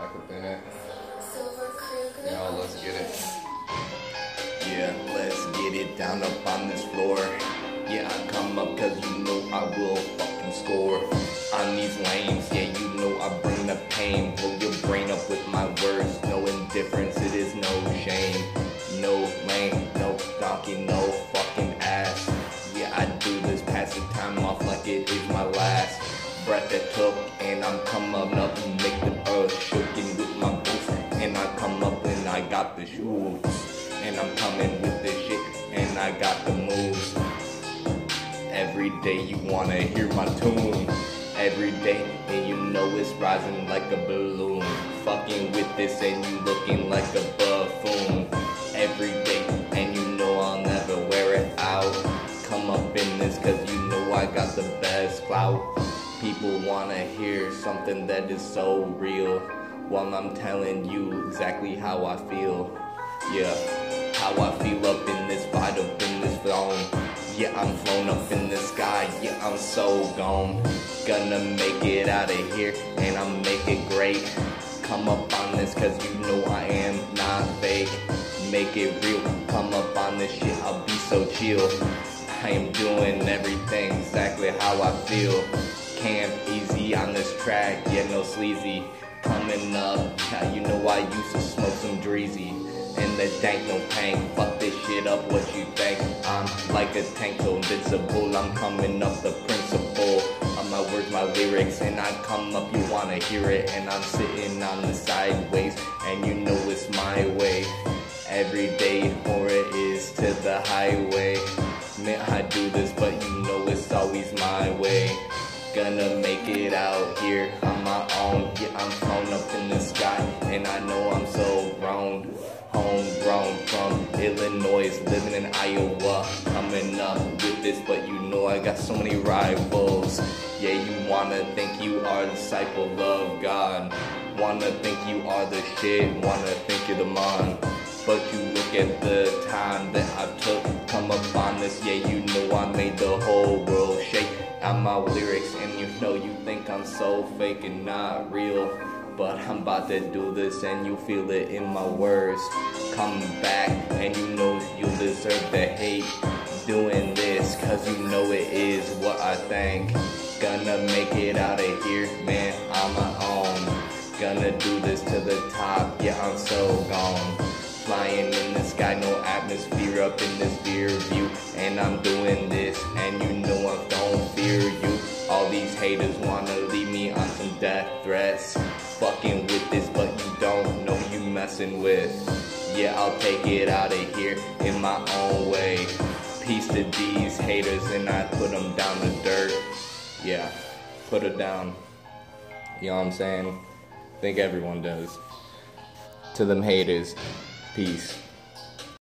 back within it. Y'all, let's get it. Yeah, let's get it down up on this floor. Yeah, I come up cause you know I will fucking score. On these lanes, yeah, you know I bring the pain. Blow your brain up with my words. No indifference, Every day you wanna hear my tune. Every day, and you know it's rising like a balloon. Fucking with this, and you looking like a buffoon. Every day, and you know I'll never wear it out. Come up in this, cause you know I got the best clout. People wanna hear something that is so real. While I'm telling you exactly how I feel. Yeah, how I feel up in this fight, up in this zone. Yeah, I'm flown up in the sky. Yeah, I'm so gone. Gonna make it out of here, and I'm make it great. Come up on this, cause you know I am not fake. Make it real. Come up on this shit, I'll be so chill. I am doing everything exactly how I feel. Camp Eazy on this track, yeah, no sleazy. Coming up, yeah, you know I used to smoke some dreezy. The dank no pain, fuck this shit up, what you think? I'm like a tank, so invincible. I'm coming up the principle I'm my words, my lyrics, and I come up, you wanna hear it. And I'm sitting on the sideways, and you know it's my way. Every day, or it is to the highway. Man, I do this, but you know it's always my way. Gonna make it out here on my own. Yeah, I'm flown up in the sky, and I know I'm so grown. Homegrown from Illinois, living in Iowa. Coming up with this, but you know I got so many rivals. Yeah, you wanna think you are the disciple of God. Wanna think you are the shit, wanna think you're the man. But you look at the time that I took, to come up on this, yeah, you know I made the whole world shake. On my lyrics, and you know you think I'm so fake and not real. But I'm about to do this, and you feel it in my words. Come back, and you know you deserve the hate. Doing this, cause you know it is what I think. Gonna make it out of here, man, on my own. Gonna do this to the top, yeah, I'm so gone. Flying in the sky, no atmosphere up in this beer view. And I'm doing this, and you know I don't fear you. All these haters wanna leave me on some death threats. Fucking with this, but you don't know you messing with. Yeah, I'll take it out of here in my own way. Peace to these haters, and I put them down the dirt. Yeah, put it down. You know what I'm saying? I think everyone does. To them haters, peace.